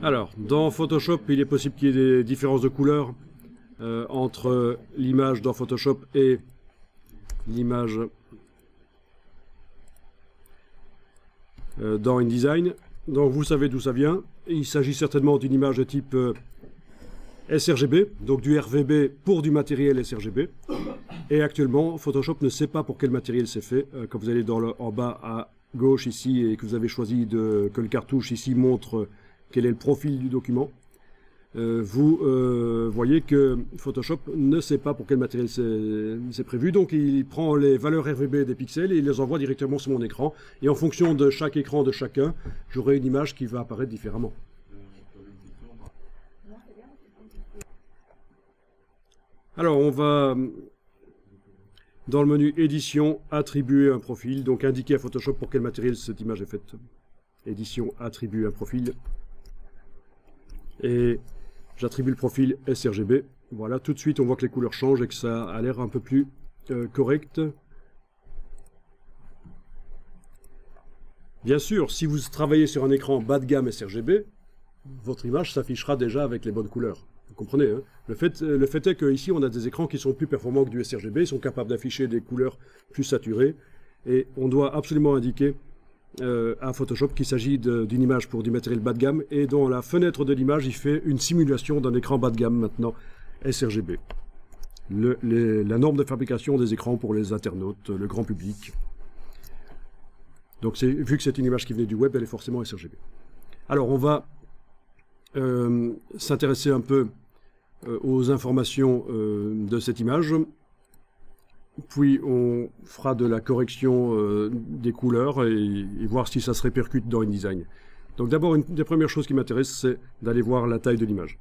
Alors, dans Photoshop, il est possible qu'il y ait des différences de couleurs euh, entre l'image dans Photoshop et l'image euh, dans InDesign. Donc vous savez d'où ça vient. Il s'agit certainement d'une image de type euh, sRGB, donc du RVB pour du matériel sRGB. Et actuellement, Photoshop ne sait pas pour quel matériel c'est fait. quand vous allez en bas à gauche ici et que vous avez choisi de, que le cartouche ici montre quel est le profil du document, euh, vous euh, voyez que Photoshop ne sait pas pour quel matériel c'est prévu, donc il prend les valeurs RVB des pixels et il les envoie directement sur mon écran. Et en fonction de chaque écran de chacun, j'aurai une image qui va apparaître différemment. Alors on va dans le menu édition attribuer un profil, donc indiquer à Photoshop pour quel matériel cette image est faite. Édition attribuer un profil et j'attribue le profil sRGB. Voilà, tout de suite on voit que les couleurs changent et que ça a l'air un peu plus euh, correct. Bien sûr, si vous travaillez sur un écran bas de gamme sRGB, votre image s'affichera déjà avec les bonnes couleurs. Vous comprenez hein? Le, fait, le fait est qu'ici on a des écrans qui sont plus performants que du sRGB, ils sont capables d'afficher des couleurs plus saturées, et on doit absolument indiquer euh, à Photoshop qu'il s'agit d'une image pour du matériel bas de gamme et dans la fenêtre de l'image il fait une simulation d'un écran bas de gamme maintenant sRGB. la norme de fabrication des écrans pour les internautes, le grand public. Donc vu que c'est une image qui venait du web, elle est forcément sRGB. Alors on va euh, s'intéresser un peu euh, aux informations de cette image puis on fera de la correction euh, des couleurs et, voir si ça se répercute dans InDesign. Donc d'abord, une des premières choses qui m'intéresse, c'est d'aller voir la taille de l'image.